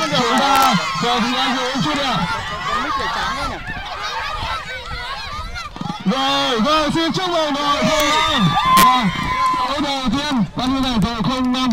chúng ta giờ thì anh uống chưa được rồi rồi, xin chúc mừng đội không năm vâng đội đầu tiên ban giám khảo không năm